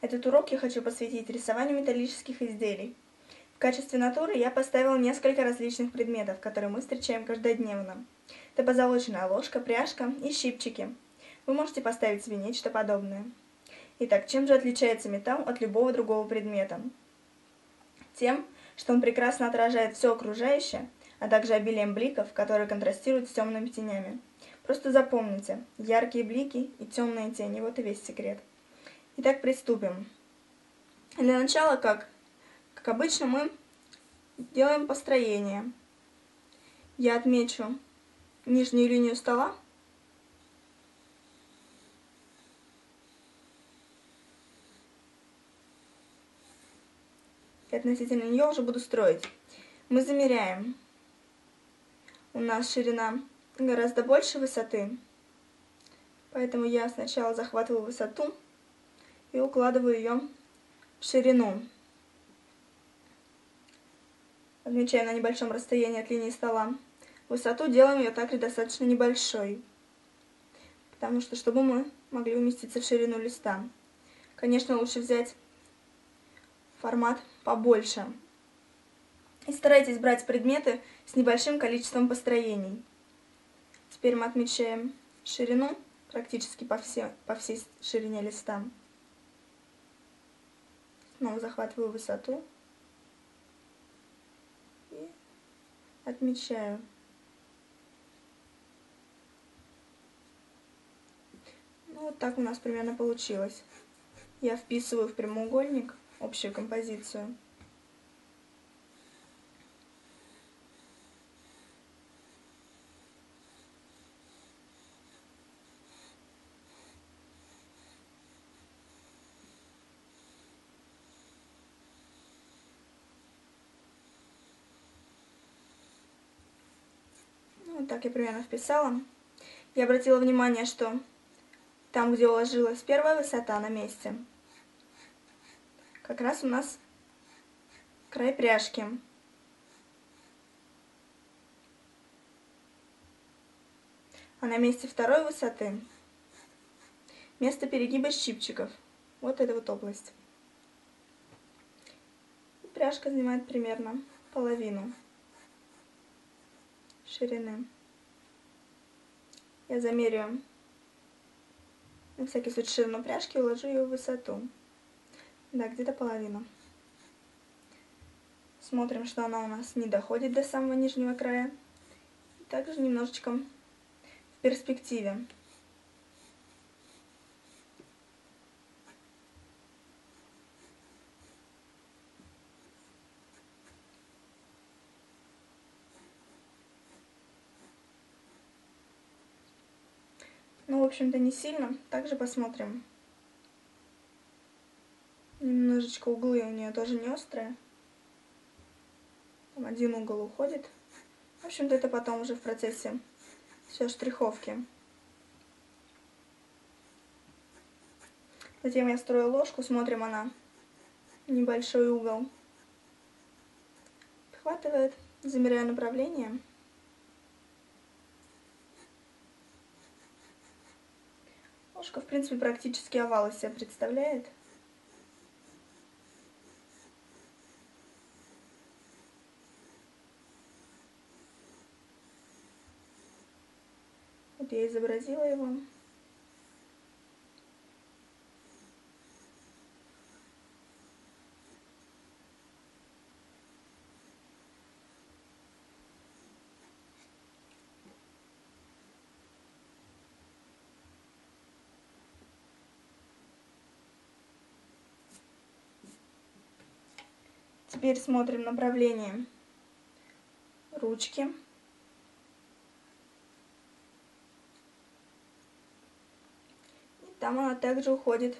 Этот урок я хочу посвятить рисованию металлических изделий. В качестве натуры я поставила несколько различных предметов, которые мы встречаем каждодневно. Это позолоченная ложка, пряжка и щипчики. Вы можете поставить себе нечто подобное. Итак, чем же отличается металл от любого другого предмета? Тем, что он прекрасно отражает все окружающее, а также обилием бликов, которые контрастируют с темными тенями. Просто запомните, яркие блики и темные тени – вот и весь секрет. Итак, приступим. Для начала, как, как обычно, мы делаем построение. Я отмечу нижнюю линию стола. И относительно нее уже буду строить. Мы замеряем. У нас ширина гораздо больше высоты. Поэтому я сначала захватываю высоту и укладываю ее в ширину. Отмечаем на небольшом расстоянии от линии стола. Высоту делаем ее также достаточно небольшой, потому что, чтобы мы могли уместиться в ширину листа. Конечно, лучше взять формат побольше. И старайтесь брать предметы с небольшим количеством построений. Теперь мы отмечаем ширину практически по, все, по всей ширине листа. Снова захватываю высоту и отмечаю. Ну, вот так у нас примерно получилось. Я вписываю в прямоугольник общую композицию. Вот так я примерно вписала. Я обратила внимание, что там, где уложилась первая высота на месте, как раз у нас край пряжки. А на месте второй высоты место перегиба щипчиков. Вот эта вот область. Пряжка занимает примерно половину ширины. Я замерю на всякий случай ширину пряжки и уложу ее в высоту. Да, где-то половина. Смотрим, что она у нас не доходит до самого нижнего края. И также немножечко в перспективе. Общем-то, не сильно. Также посмотрим. Немножечко углы у нее тоже не острые. Там один угол уходит. В общем-то, это потом уже в процессе все штриховки. Затем я строю ложку, смотрим она небольшой угол. Подхватывает, замеряю направление. Ложка, в принципе, практически овал из себя представляет. Вот я изобразила его. Теперь смотрим направление ручки. И там она также уходит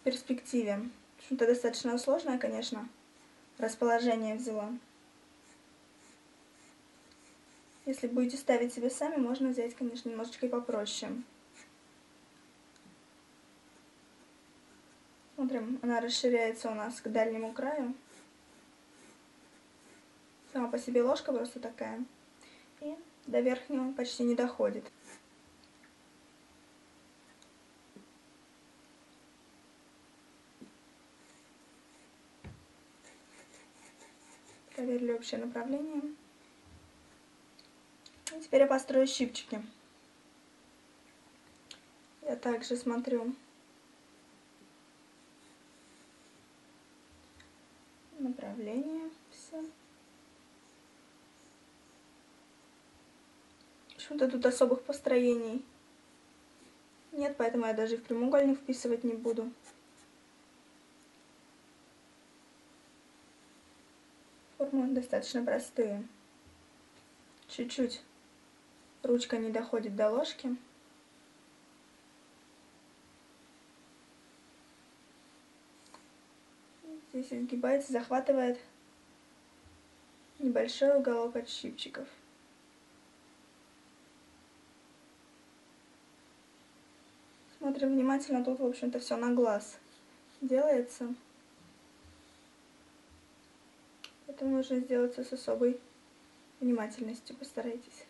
в перспективе. Общем-то, достаточно сложное, конечно, расположение взяла. Если будете ставить себе сами, можно взять, конечно, немножечко и попроще. Смотрим, она расширяется у нас к дальнему краю. Сама по себе ложка просто такая. И до верхнего почти не доходит. Проверили общее направление. И теперь я построю щипчики. Я также смотрю направление все. Почему-то тут особых построений нет, поэтому я даже в прямоугольник вписывать не буду. Формы достаточно простые. Чуть-чуть ручка не доходит до ложки. Здесь изгибается, захватывает небольшой уголок от щипчиков. Смотрим внимательно, тут, в общем-то, все на глаз делается. Это нужно сделать с особой внимательностью, постарайтесь.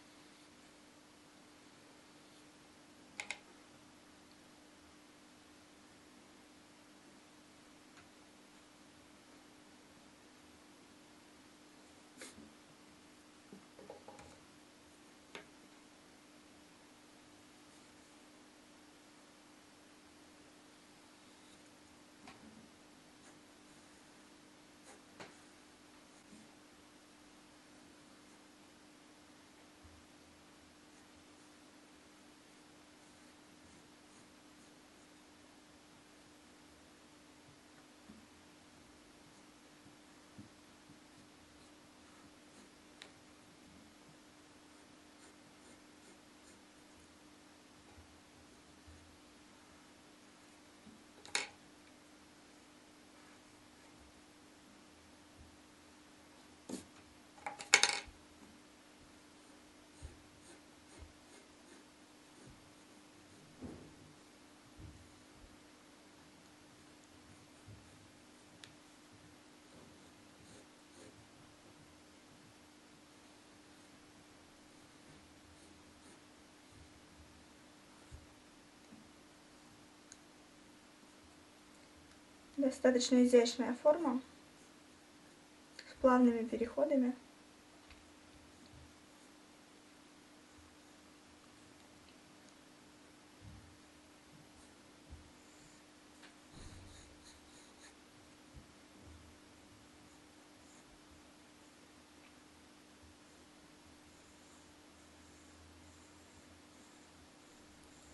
Достаточно изящная форма с плавными переходами.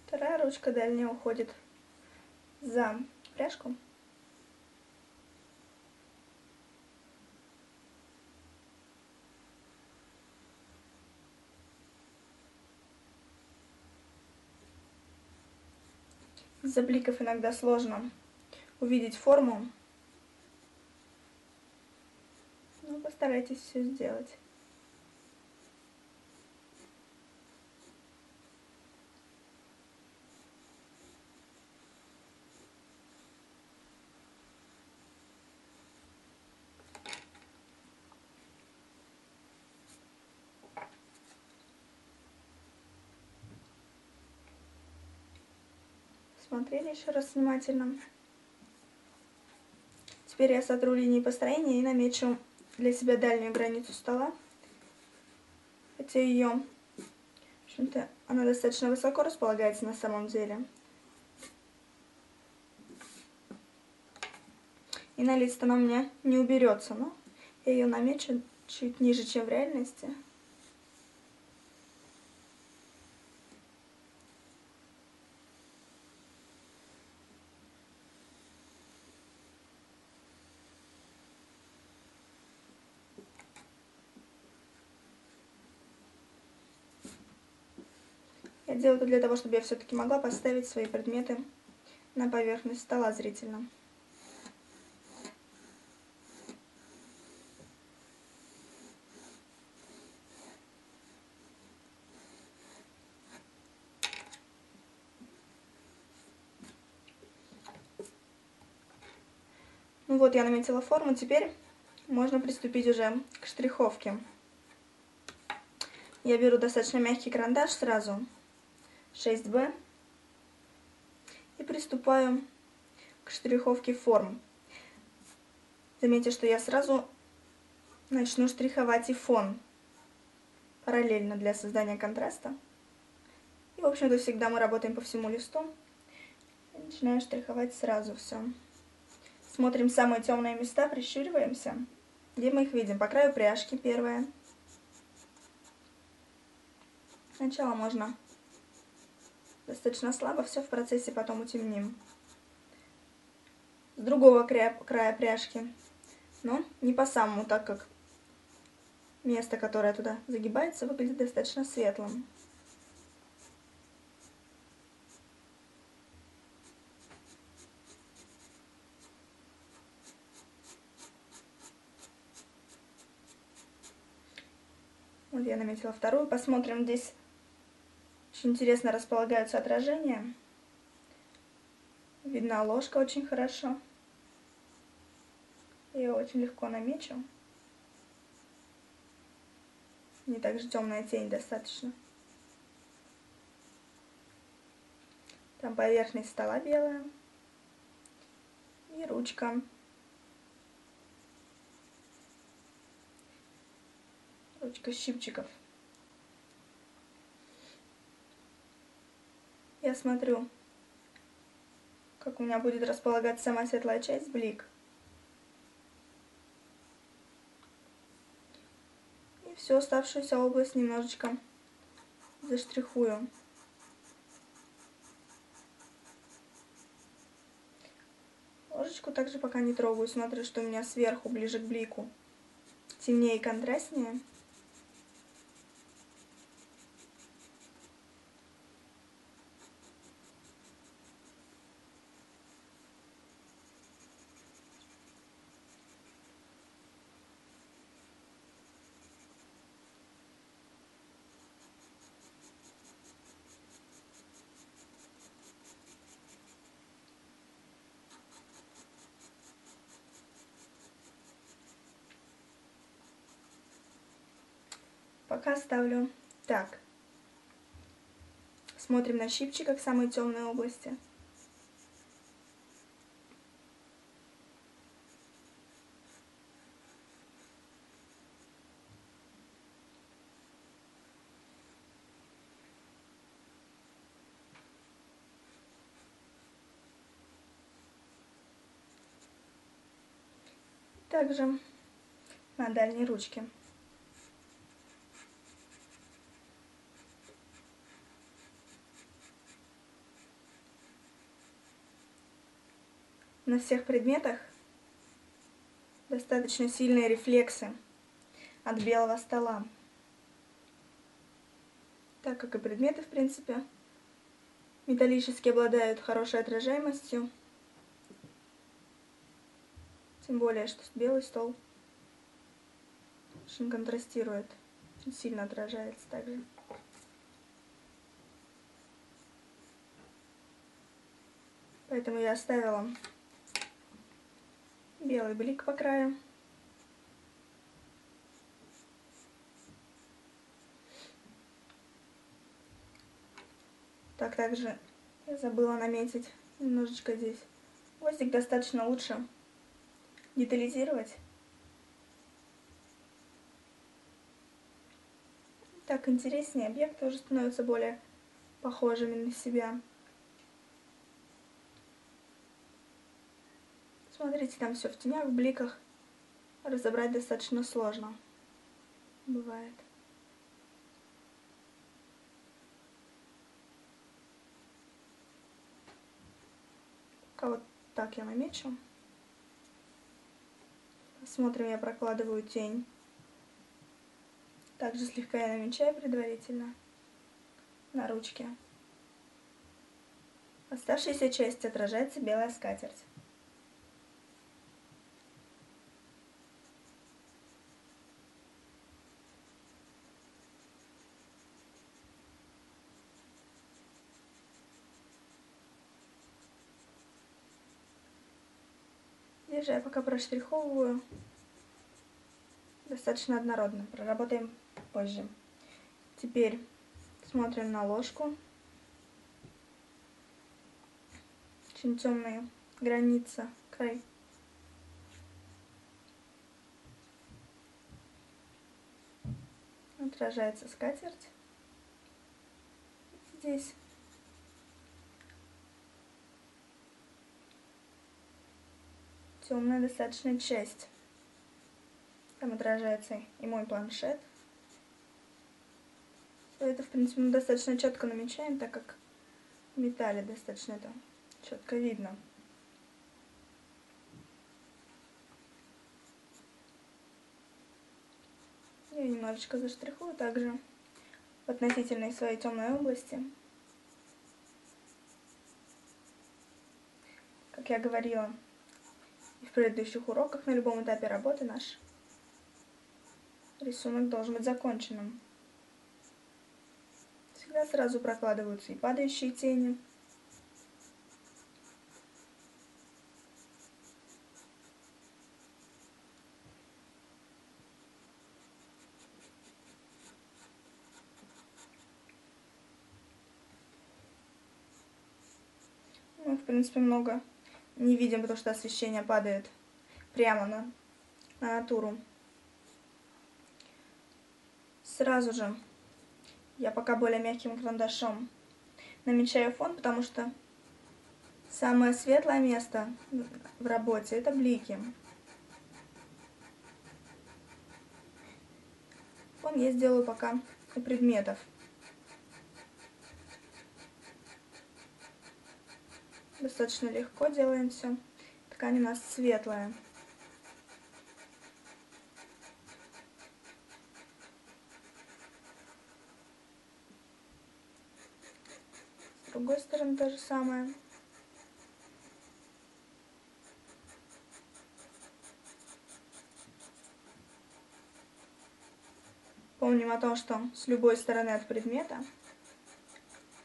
Вторая ручка дальняя уходит за пряжку. Из-за бликов иногда сложно увидеть форму. Но постарайтесь все сделать. Смотрели еще раз внимательно. Теперь я сотру линии построения и намечу для себя дальнюю границу стола. Хотя ее, в общем-то, она достаточно высоко располагается на самом деле. И на лист она у меня не уберется, но я ее намечу чуть ниже, чем в реальности. Делаю это для того, чтобы я все-таки могла поставить свои предметы на поверхность стола зрительно. Ну вот, я наметила форму, теперь можно приступить уже к штриховке. Я беру достаточно мягкий карандаш сразу 6b и приступаю к штриховке форм. Заметьте, что я сразу начну штриховать и фон параллельно для создания контраста. И, в общем-то, всегда мы работаем по всему листу. И начинаем штриховать сразу все. Смотрим самые темные места, прищуриваемся. Где мы их видим? По краю пряжки первое. Сначала можно достаточно слабо, все в процессе потом утемним. С другого края, края пряжки, но не по самому, так как место, которое туда загибается, выглядит достаточно светлым. Вот я наметила вторую. Посмотрим здесь. Очень интересно располагаются отражения. Видна ложка очень хорошо. Ее очень легко намечу. Не так же темная тень достаточно. Там поверхность стола белая. И ручка. Ручка щипчиков. Я смотрю, как у меня будет располагаться сама светлая часть, блик. всю оставшуюся область немножечко заштрихую. Ложечку также пока не трогаю, смотрю, что у меня сверху, ближе к блику, темнее и контрастнее. Пока ставлю так. Смотрим на щипчиках самые темные области. Также на дальней ручке. На всех предметах достаточно сильные рефлексы от белого стола. Так как и предметы, в принципе, металлические обладают хорошей отражаемостью. Тем более, что белый стол очень контрастирует, сильно отражается также. Поэтому я оставила белый блик по краю. Так, также я забыла наметить немножечко здесь. Гвоздик достаточно лучше детализировать. Так интереснее, объект тоже становится более похожими на себя. Смотрите, там все в тенях, в бликах. Разобрать достаточно сложно. Бывает. Пока вот так я намечу. Смотрим, я прокладываю тень. Также слегка я намечаю предварительно на ручке. Оставшаяся часть отражается белая скатерть. Здесь я пока проштриховываю достаточно однородно. Проработаем позже. Теперь смотрим на ложку. Очень темная граница, край. отражается скатерть. Здесь. Темная достаточно часть. Там отражается и мой планшет. Это, в принципе, мы достаточно четко намечаем, так как в металле достаточно это четко видно. Я немножечко заштрихую также в относительной своей темной области. Как я говорила в предыдущих уроках, на любом этапе работы наш рисунок должен быть законченным. Всегда сразу прокладываются и падающие тени, Мы, в принципе, много не видим, потому что освещение падает прямо на, на натуру. Сразу же я пока более мягким карандашом намечаю фон, потому что самое светлое место в работе это блики. Фон я сделаю пока у предметов. Достаточно легко делаем все. Ткань у нас светлая. С другой стороны то же самое. Помним о том, что с любой стороны от предмета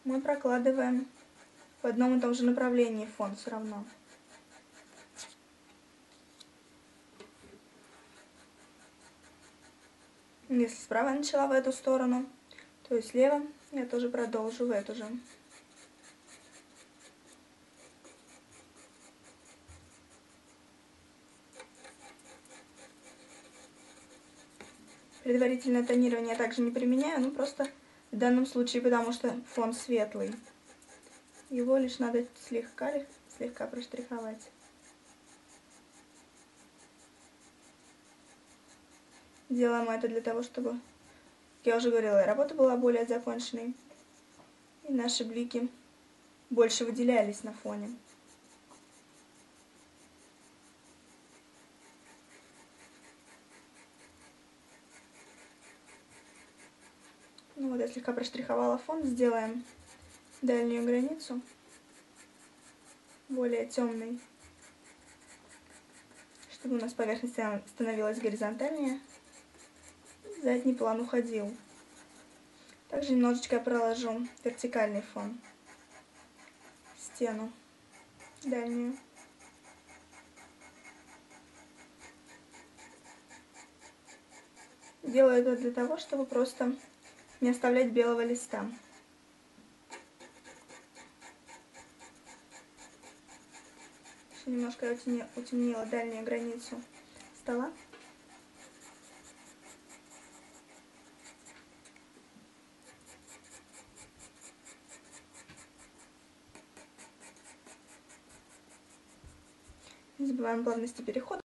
мы прокладываем в одном и том же направлении фон все равно. Если справа я начала в эту сторону, то и слева я тоже продолжу в эту же. Предварительное тонирование я также не применяю, ну просто в данном случае, потому что фон светлый. Его лишь надо слегка, слегка проштриховать. Делаем это для того, чтобы, я уже говорила, работа была более законченной. И наши блики больше выделялись на фоне. Ну вот я слегка проштриховала фон, сделаем дальнюю границу, более темный, чтобы у нас поверхность становилась горизонтальнее, задний план уходил. Также немножечко я проложу вертикальный фон, стену дальнюю. Делаю это для того, чтобы просто не оставлять белого листа. Немножко я утемнила дальнюю границу стола. Не забываем плавности перехода.